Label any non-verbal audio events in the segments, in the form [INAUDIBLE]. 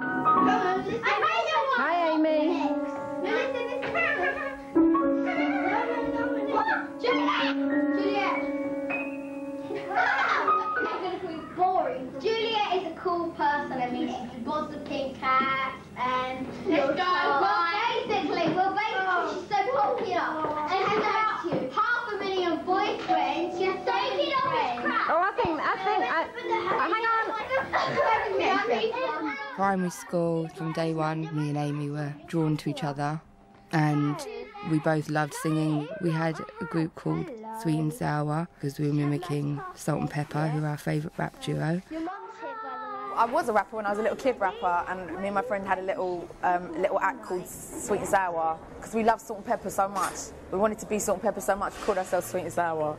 Hi, Amy. Juliet is a cool person. I mean, she bods the pink cat and let's go. Well, basically, well, basically, she's so popular oh. and has about half a million boyfriends. She has so many friends. Oh, I think, I think, I, hang on. Primary school, from day one, me and Amy were drawn to each other and we both loved singing. We had a group called Sweet and Sour because we were mimicking Salt-N-Pepa, who are our favourite rap duo. I was a rapper when I was a little kid rapper, and me and my friend had a little um, little act called Sweet and Sour because we loved Salt-N-Pepa so much. We wanted to be Salt-N-Pepa so much, we called ourselves Sweet and Sour.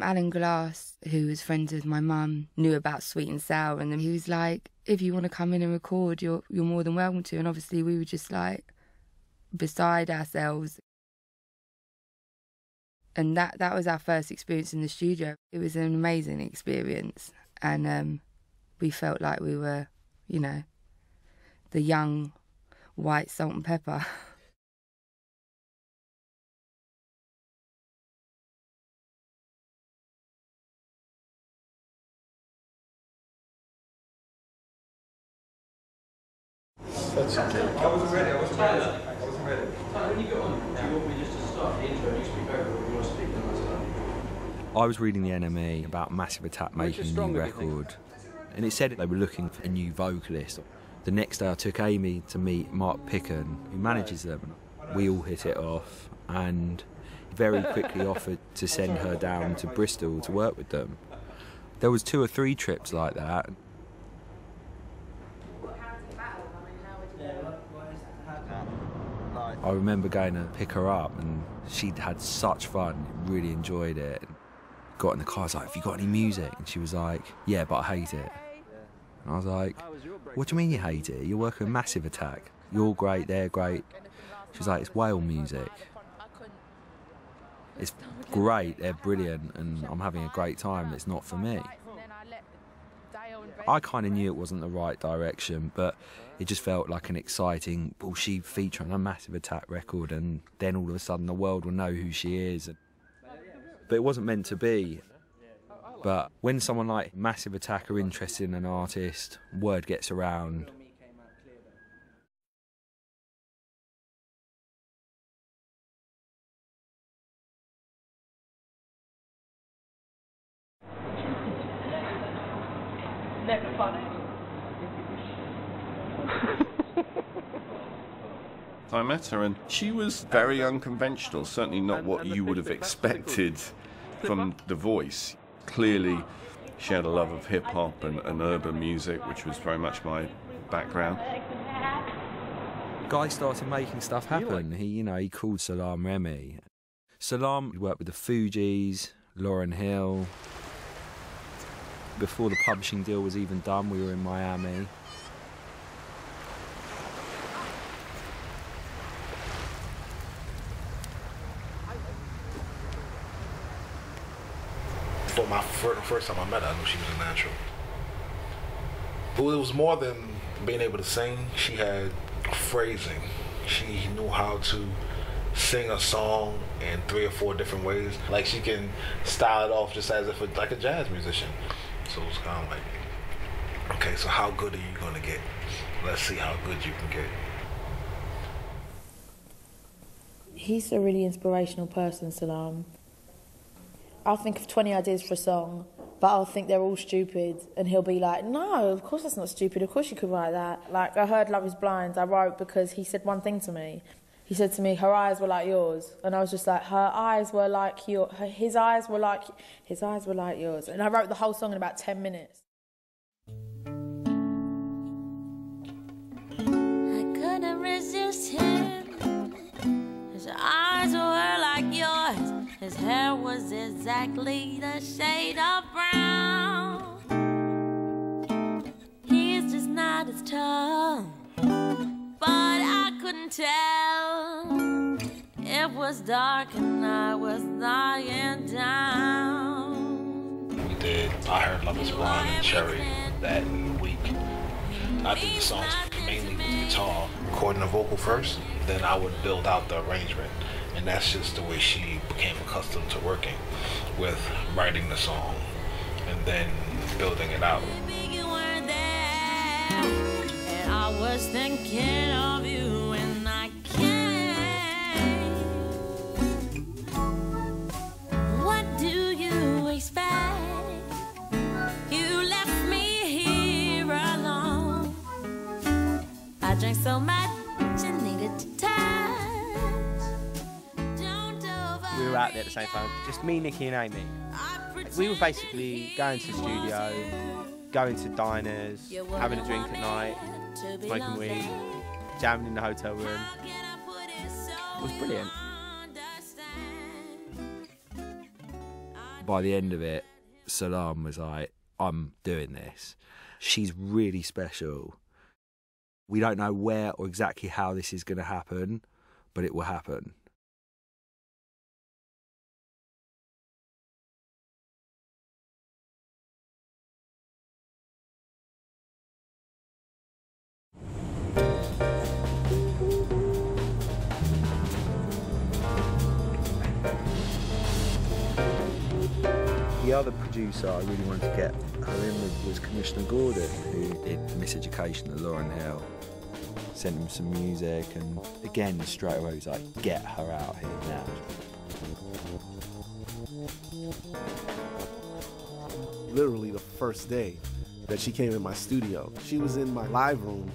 Alan Glass, who was friends with my mum, knew about Sweet and Sour, and he was like, "If you want to come in and record, you're you're more than welcome to." And obviously, we were just like beside ourselves. And that that was our first experience in the studio. It was an amazing experience, and um, we felt like we were, you know, the young white salt and pepper. [LAUGHS] That's okay. I wasn't ready. I wasn't ready. I wasn't ready. When you get on, do you want me just to start the intro and you speak over, or do you want to speak them as I was reading the NME about Massive Attack making a new record, and it said they were looking for a new vocalist. The next day, I took Amy to meet Mark Picken, who manages them. We all hit it off, and very quickly [LAUGHS] offered to send her down to Bristol to work with them. There was two or three trips like that. I remember going to pick her up, and she'd had such fun, really enjoyed it. Got in the car, I was like, Have you got any music? And she was like, Yeah, but I hate it. And I was like, What do you mean you hate it? You're working Massive Attack. You're great, they're great. She was like, It's whale music. It's great, they're brilliant, and I'm having a great time. It's not for me. I kind of knew it wasn't the right direction, but it just felt like an exciting, will she feature on a Massive Attack record, and then all of a sudden the world will know who she is. But it wasn't meant to be. But when someone like Massive Attack are interested in an artist, word gets around. Never funny. I met her and she was very unconventional, certainly not what you would have expected from the voice. Clearly, she had a love of hip hop and, and urban music, which was very much my background. Guy started making stuff happen. He, you know, he called Salaam Remi. Salaam worked with the Fugees, Lauryn Hill. Before the publishing deal was even done, we were in Miami. For my fir- first time I met her, I knew she was a natural. But it was more than being able to sing. She had phrasing. She knew how to sing a song in three or four different ways. Like she can style it off just as if it's like a jazz musician. So it's kind of like, okay, so how good are you going to get? Let's see how good you can get. He's a really inspirational person, Salaam. I'll think of 20 ideas for a song, but I'll think they're all stupid, and he'll be like, No, of course that's not stupid. Of course you could write that. Like, I heard Love is Blind, I wrote because he said one thing to me. He said to me, Her eyes were like yours. And I was just like, Her eyes were like your, her, his eyes were like, his eyes were like yours. And I wrote the whole song in about 10 minutes. I couldn't resist him. His eyes were like yours. His hair was exactly the shade of brown. He's just not as tall, but I couldn't tell. It was dark and I was lying down. We did I Heard Love is Blind and Cherry that week. I did the songs mainly with guitar, recording the vocal first, then I would build out the arrangement. And that's just the way she became accustomed to working with writing the song and then building it out. I was thinking of you, and I can't. What do you expect? You left me here alone. I drank so much were out there at the same time. Just me, Nikki, and Amy. We were basically going to the studio, going to diners, having a drink at night, smoking weed, jamming in the hotel room. It was brilliant. By the end of it, Salaam was like, I'm doing this. She's really special. We don't know where or exactly how this is going to happen, but it will happen. The other producer I really wanted to get her in with was Commissioner Gordon, who did Miseducation of Lauryn Hill. Sent him some music, and again, straight away, was like, get her out here now. literally the first day that she came in my studio. She was in my live room.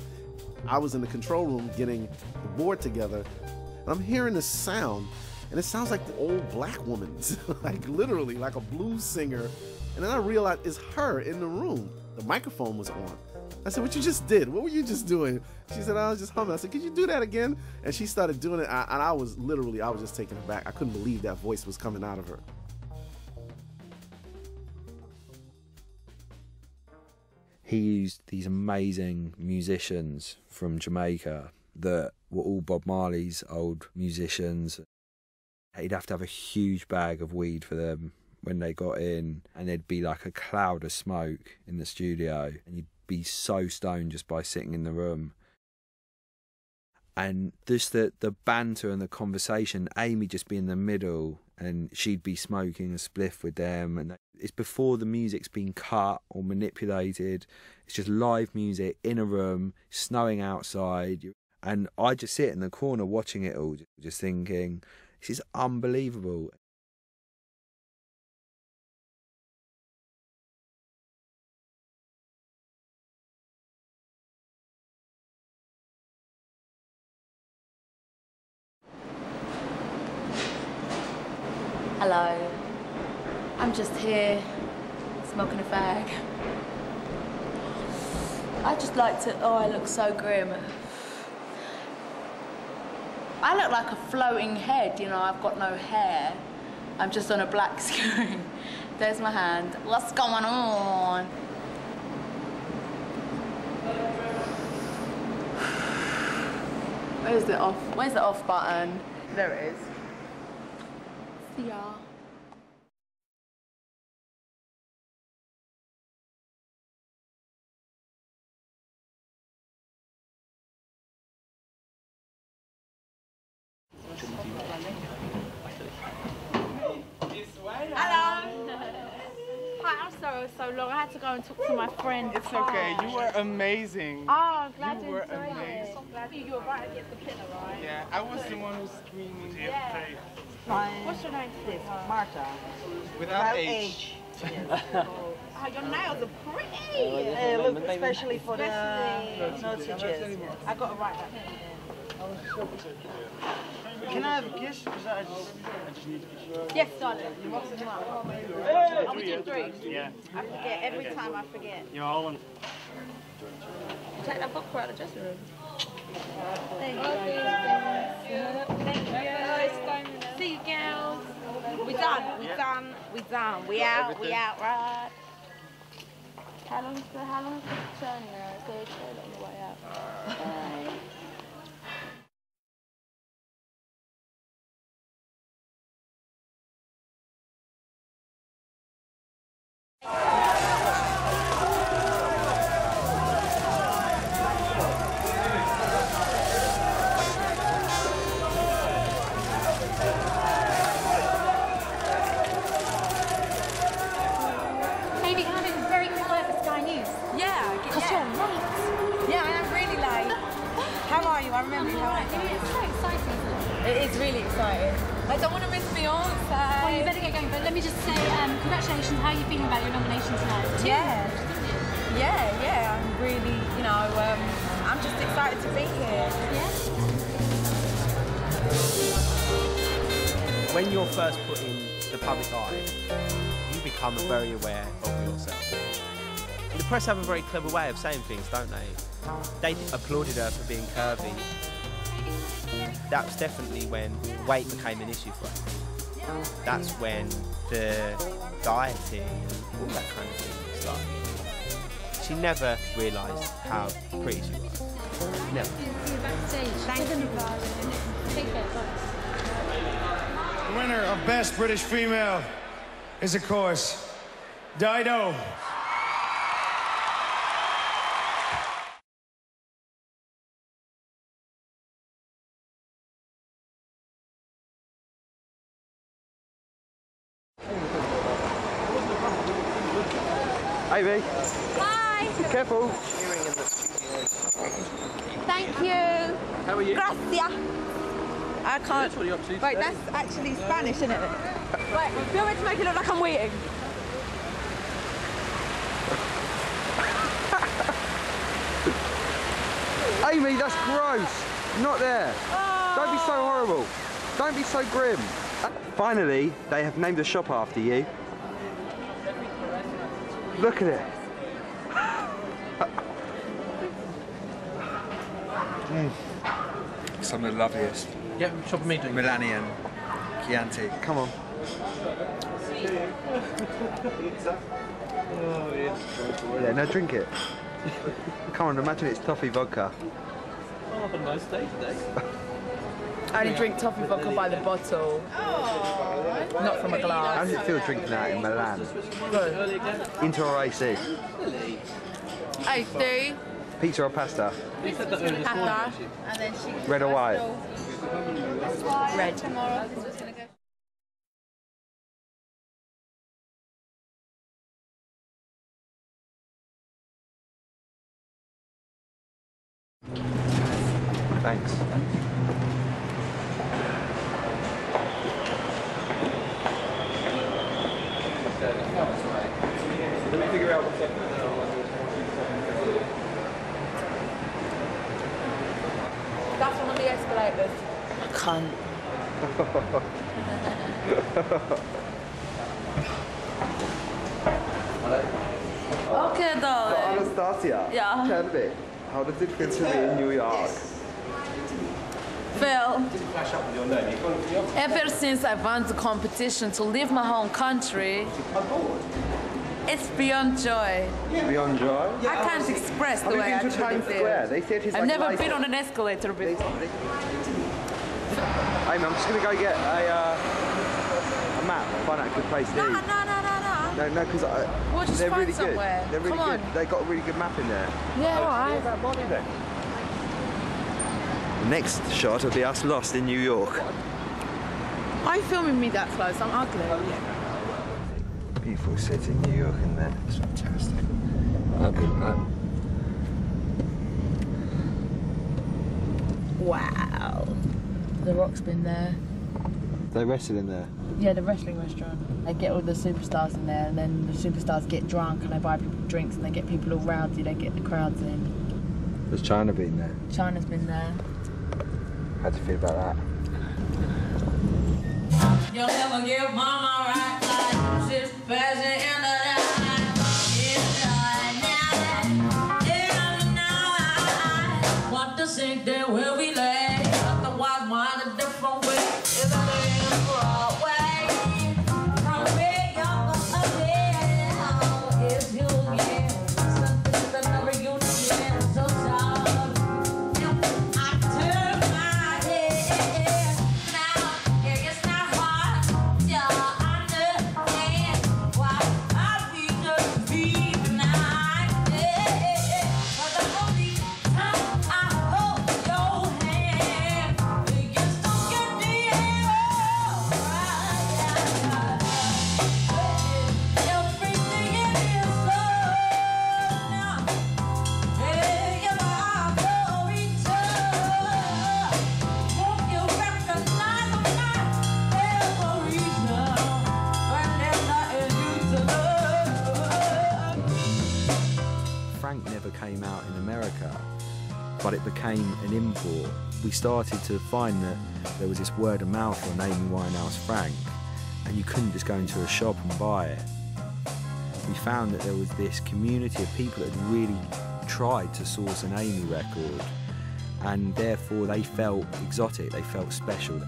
I was in the control room getting the board together, and I'm hearing this sound, and it sounds like the old black woman's, [LAUGHS] like literally like a blues singer. And then I realized it's her in the room. The microphone was on. I said, "What you just did? What were you just doing?" She said, "I was just humming." I said, "Could you do that again?" And she started doing it, and I was literally, I was just taken aback. I couldn't believe that voice was coming out of her. he used these amazing musicians from Jamaica that were all Bob Marley's old musicians. He'd have to have a huge bag of weed for them when they got in, and there'd be like a cloud of smoke in the studio, and you'd be so stoned just by sitting in the room. And just the, the banter and the conversation, Amy just be in the middle and she'd be smoking a spliff with them and it's before the music's been cut or manipulated it's just live music in a room snowing outside and i just sit in the corner watching it all just thinking this is unbelievable Hello. I'm just here smoking a fag. I just like to. Oh, I look so grim. I look like a floating head, you know, I've got no hair. I'm just on a black [LAUGHS] screen. There's my hand. What's going on? Where's the off? Where's the off button? There it is. See y'all. So so long. I had to go and talk to my friend. It's okay. You were amazing. Oh, I'm glad You you, were enjoyed it. amazing. I'm glad you, you were right against the pillar, right? Yeah, I was the one who's screaming. Yeah. What's your name, sis? Marta. Without H. [LAUGHS] Oh, your nails are pretty. Uh, look, especially for the Especially- notages. I got to write that. Can I have a kiss? Because I just, I just need to kiss you. Yes, darling. Are we doing three? Yeah. I forget. Every time I forget. You're all in. Take that book out of the dressing room. Thank you. Thank you. See you, girls. We done. We Yeah. done. We done. We Got out. We everything? out, right? How long is the how long is the journey press have a very clever way of saying things, don't they? They applauded her for being curvy. That was definitely when weight became an issue for her. That's when the dieting and all that kind of thing started. She never realised how pretty she was. Never. The winner of Best British Female is, of course, Dido. Amy, Hi. be careful. Thank you. How are you? Gracias. I can't. what are you up to Wait, that's actually Spanish, isn't it? Wait, do you want me to make it look like I'm waiting? [LAUGHS] Amy, that's gross. Not there. Don't be so horrible. Don't be so grim. Finally, they have named a shop after you. Look at it. Mm. Some of the loveliest. Yeah, shop me drink. Milani and Chianti. Come on. Yeah, now drink it. Come on, imagine it's toffee vodka. I'll have a nice day today. I only drink toffee vodka by the bottle, not from a glass. How does it feel drinking that in Milan? Good. Inter or AC? Hey, Stu. Pizza or pasta? Pasta. Red or white? Red. Thanks. Let me figure out what's up. That's one of the escalators. I can't. Okay, So darling. Anastasia, Yeah. tell me, how does it feel to be in New York? Phil, Flash up with your name. ever since I won the competition to leave my home country, it's beyond joy. Beyond joy? I can't express Have the you way I been to truly Times. Square? They said it's I've like never life- been on an escalator before. Amy, I'm just going to go get a, uh, a map, find out a good place to No, eat. no, no, no, no. No, no, because We'll just they're find really somewhere. good. They're really Come good. on. They got a really good map in there. Yeah, alright. The next shot will be us lost in New York. Why are you filming me that close? I'm ugly. Beautiful city, New York, in there. It's fantastic. How good that? Wow. The Rock's been there. They wrestle in there. Yeah, the wrestling restaurant. They get all the superstars in there, and then the superstars get drunk and they buy people drinks and they get people all rowdy. They get the crowds in. Has Chyna been there? Chyna's been there. How do you feel about that? You'll never give mama right like she's present in We started to find that there was this word of mouth on Amy Winehouse Frank, and you couldn't just go into a shop and buy it. We found that there was this community of people that had really tried to source an Amy record, and therefore they felt exotic, they felt special.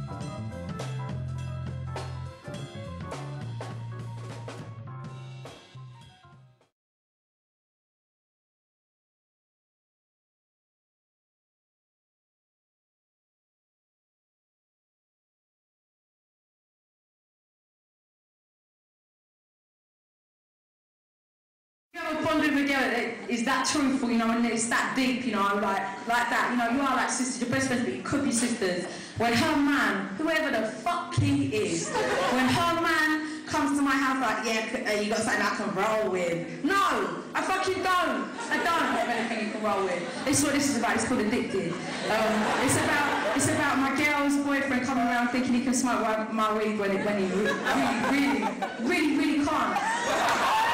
That truthful, you know, and it's that deep, you know, like like that. You know, you are like sisters, your best friends, but you could be sisters. When her man, whoever the fuck he is, when her man comes to my house like, yeah, uh, you got something I can roll with. No, I fucking don't. I don't have anything you can roll with. This is what this is about. It's called addicted. Um, it's about it's about my girl's boyfriend coming around thinking he can smoke my, weed when it when he really really really, really can't.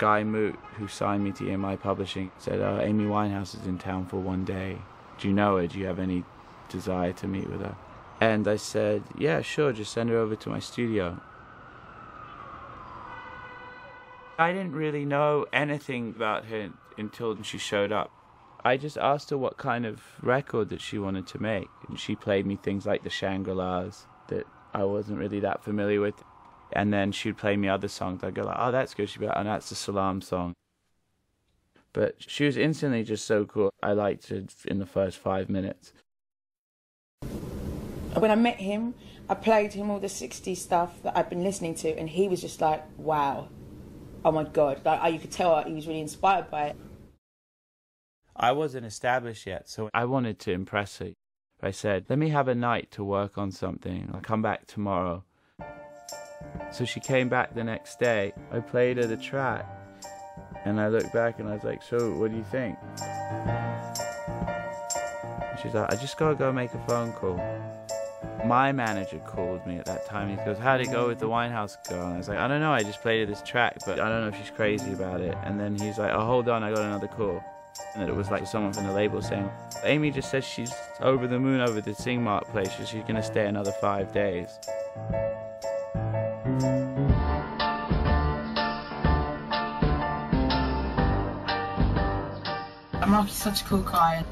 Guy Moot, who signed me to EMI Publishing, said, uh, Amy Winehouse is in town for one day. Do you know her? Do you have any desire to meet with her? And I said, yeah, sure, just send her over to my studio. I didn't really know anything about her until she showed up. I just asked her what kind of record that she wanted to make, and she played me things like the Shangri-Las that I wasn't really that familiar with. And then she'd play me other songs. I'd go like, "Oh, that's good." She'd be like, "Oh, that's the Salaam song." But she was instantly just so cool. I liked her in the first five minutes. When I met him, I played him all the 60s stuff that I'd been listening to, and he was just like, wow, oh my god. Like, you could tell he was really inspired by it. I wasn't established yet, so I wanted to impress her. I said, let me have a night to work on something. I'll come back tomorrow. So she came back the next day. I played her the track. And I looked back and I was like, so what do you think? She's like, I just gotta go make a phone call. My manager called me at that time. He goes, How'd it go with the Winehouse girl? And I was like, I don't know, I just played her this track, but I don't know if she's crazy about it. And then he's like, Oh, hold on, I got another call. And it was like someone from the label saying, Amy just says she's over the moon over the Sing Mark place. She's gonna stay another five days. Mark is such a cool guy.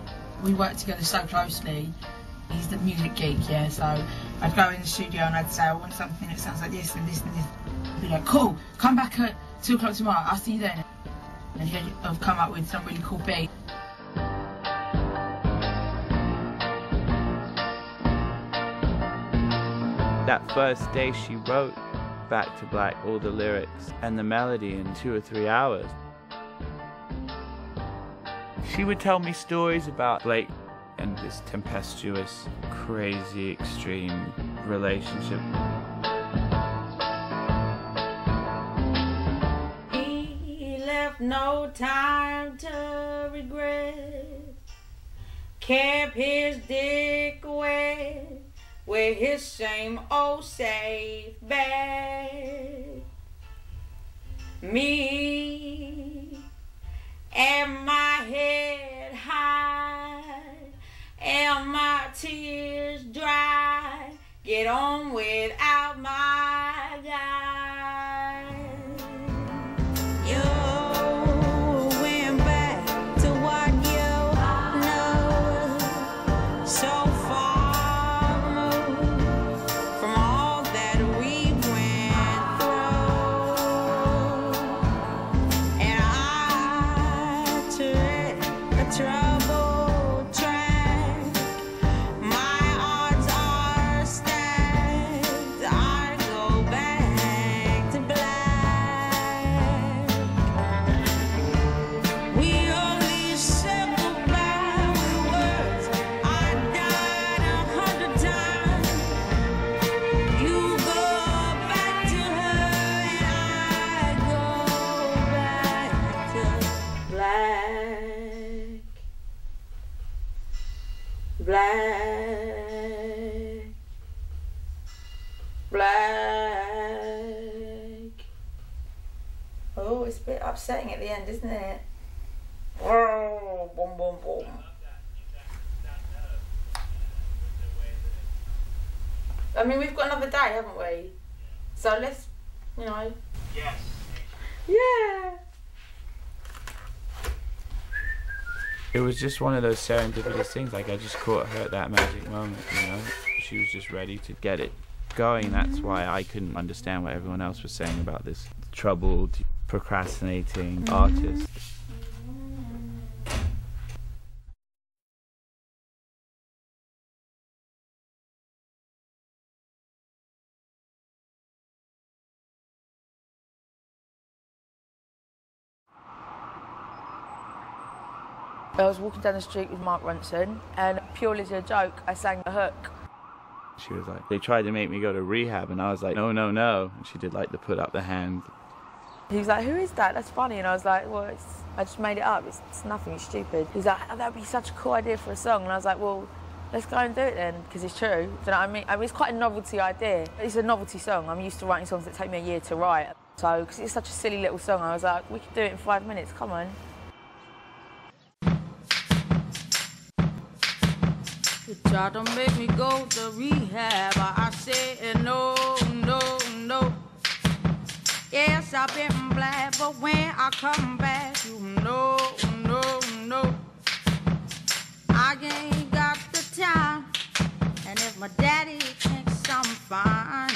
We work together so closely. He's the music geek, yeah. So I'd go in the studio and I'd say, I want something that sounds like this and this and this. He'd be like, cool, come back at two o'clock tomorrow. I'll see you then. And he'd have come up with some really cool beat. That first day, she wrote Back to Black all the lyrics and the melody in two or three hours. She would tell me stories about Blake and this tempestuous, crazy, extreme relationship. He left no time to regret. Kept his dick away with his same old oh, safe bag. Me and my head high and my tears dry. Get on without my upsetting at the end, isn't it? Oh, boom, boom, boom. I mean, we've got another day, haven't we? So let's, you know. Yes. Yeah. It was just one of those serendipitous things. Like I just caught her at that magic moment. You know, she was just ready to get it going. That's why I couldn't understand what everyone else was saying about this troubled, procrastinating artist. I was walking down the street with Mark Ronson, and purely as a joke, I sang a hook. She was like, they tried to make me go to rehab, and I was like, no, no, no. And she did like the put up the hand. He was like, "Who is that? That's funny." And I was like, "Well, I just made it up. It's, it's nothing. It's stupid." He's like, oh, "That'd be such a cool idea for a song." And I was like, "Well, let's go and do it then, because it's true." Do you know what I mean? I mean, it's quite a novelty idea. It's a novelty song. I'm used to writing songs that take me a year to write. So, because it's such a silly little song, I was like, "We could do it in five minutes. Come on." Make me go to rehab. I said no, no, no. Yes, I've been black, but when I come back, you know, no, no. I ain't got the time. And if my daddy thinks I'm fine,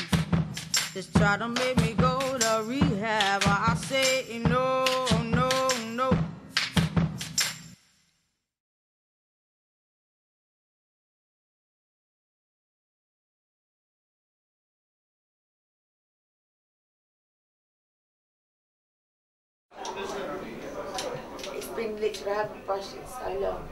just try to make me go to rehab. I say no. Literally, I brushed it so long.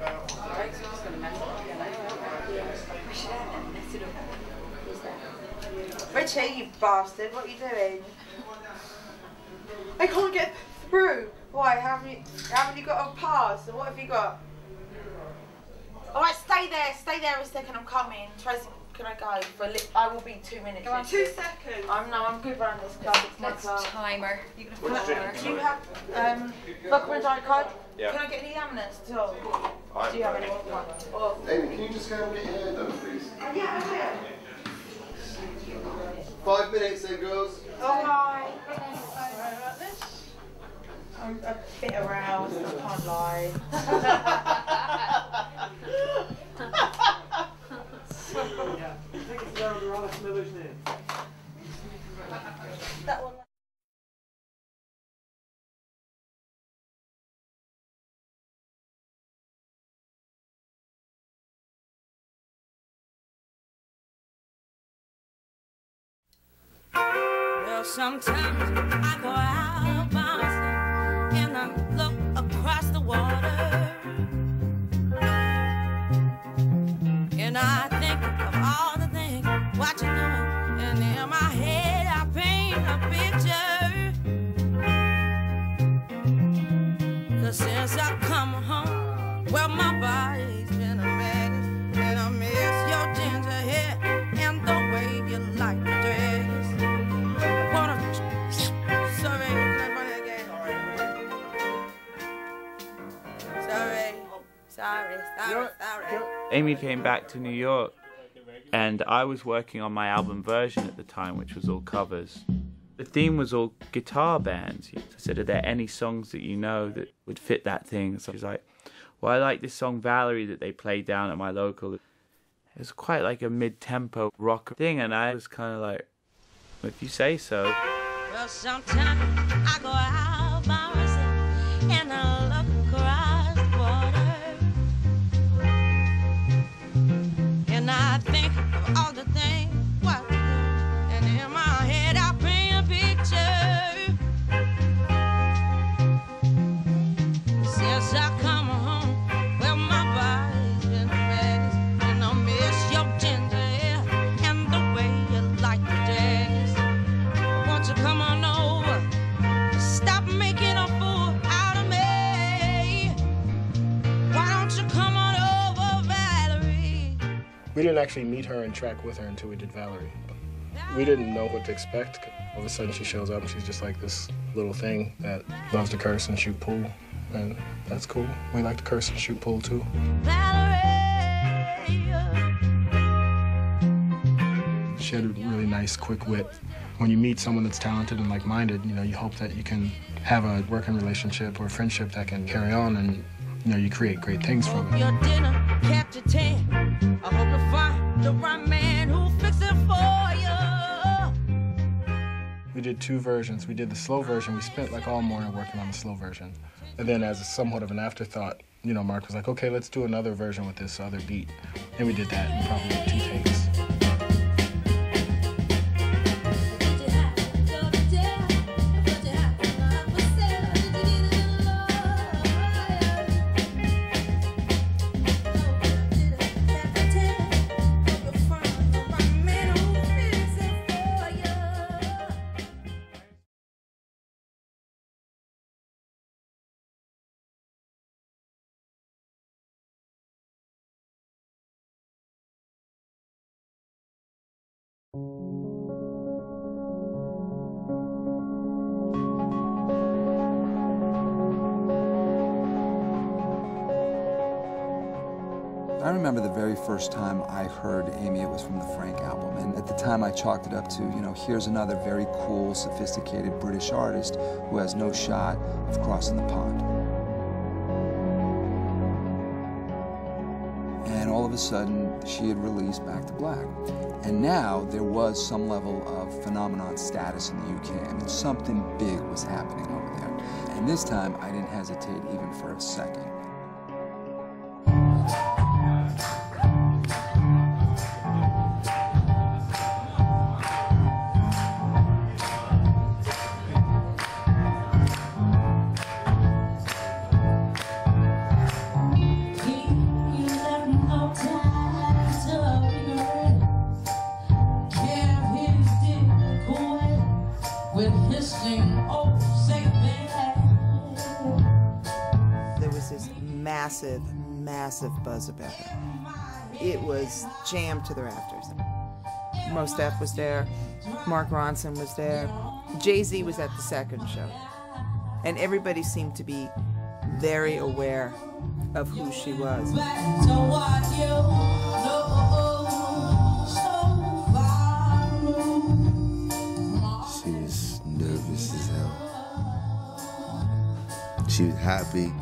Richie, you bastard, what are you doing? I can't get through. Why? Haven't you, haven't you got a pass? And what have you got? Alright, stay there, stay there a second, I'm coming. Tracy, can I go for a li- I will be two minutes. Go on, literally. two seconds. I'm no, I'm good around this club. It's my What's club. timer? You can Can have I- timer. Do you have um, vodka and diet coke? Yeah. Can I get any ambulance at all? I Do you have any? Right. Or, Amy, can you just go and get your hair done, please? yeah, I will. Five minutes then, girls. Oh, Alright. I'm a bit aroused, I can't lie. [LAUGHS] sometimes I go out by myself and I look across the water. And I think of all the things what you're Amy came back to New York, and I was working on my album version at the time, which was all covers. The theme was all guitar bands. I said, Are there any songs that you know that would fit that thing? So she's like, Well, I like this song Valerie that they played down at my local. It was quite like a mid tempo rock thing, and I was kind of like, If you say so. Well, sometimes I go out didn't actually meet her and track with her until we did Valerie. We didn't know what to expect. All of a sudden, she shows up and she's just like this little thing that loves to curse and shoot pool. And that's cool. We like to curse and shoot pool too. Valerie. She had a really nice, quick wit. When you meet someone that's talented and like-minded, you know, you hope that you can have a working relationship or friendship that can carry on and, you know, you create great things from it. The right man who'll fix it for you. We did two versions. We did the slow version. We spent like all morning working on the slow version. And then as a somewhat of an afterthought, you know, Mark was like, okay, let's do another version with this other beat. And we did that in probably two takes. First time I heard Amy, it was from the Frank album. And at the time I chalked it up to, you know, here's another very cool, sophisticated British artist who has no shot of crossing the pond. And all of a sudden, she had released Back to Black. And now there was some level of phenomenon status in the UK. I mean, something big was happening over there. And this time, I didn't hesitate even for a second. Jammed to the rafters. Mos Def was there, Mark Ronson was there, Jay Z was at the second show. And everybody seemed to be very aware of who she was. She was nervous as hell. She was happy.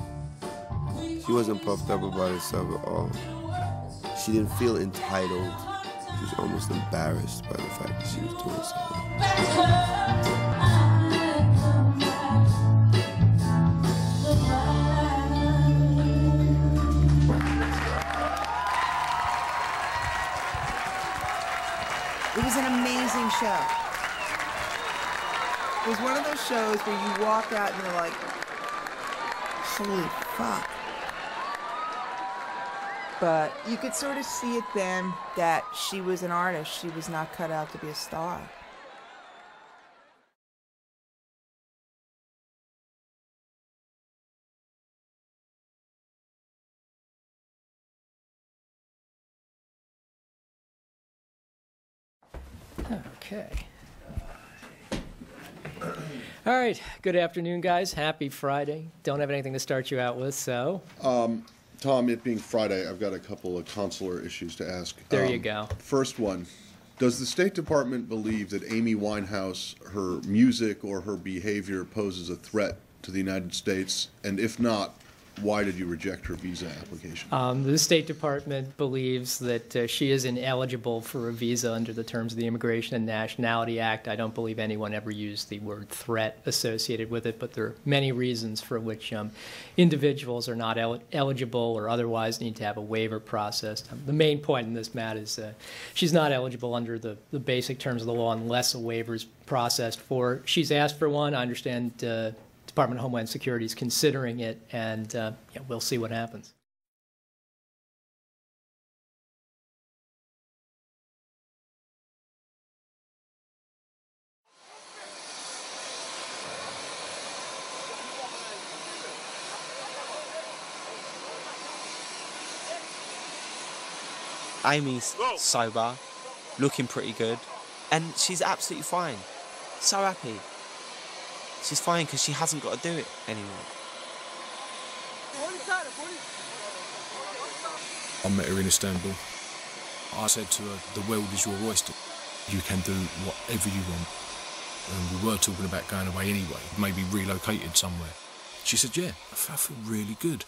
She wasn't puffed up about herself at all. She didn't feel entitled. She was almost embarrassed by the fact that she was doing something. It was an amazing show. It was one of those shows where you walk out and you're like, holy fuck. But you could sort of see it then that she was an artist. She was not cut out to be a star. Okay. All right. Good afternoon, guys. Happy Friday. Don't have anything to start you out with, so Um, Tom, it being Friday, I've got a couple of consular issues to ask. There you Um, go. First one Does the State Department believe that Amy Winehouse, her music or her behavior poses a threat to the United States? And if not, why did you reject her visa application? um, the State Department believes that uh, she is ineligible for a visa under the terms of the Immigration and Nationality Act. I don't believe anyone ever used the word threat associated with it, but there are many reasons for which um, individuals are not el- eligible or otherwise need to have a waiver processed. Um, the main point in this, Matt, is uh, she's not eligible under the, the basic terms of the law unless a waiver is processed for. She's asked for one. I understand uh, Department of Homeland Security is considering it, and uh, yeah, we'll see what happens. Amy's sober, looking pretty good, and she's absolutely fine. So happy. She's fine because she hasn't got to do it anymore. I met her in Istanbul. I said to her, the world is your oyster. You can do whatever you want. And we were talking about going away anyway, maybe relocated somewhere. She said, yeah, I feel really good.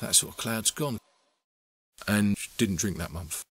That sort of cloud's gone. And didn't drink that month.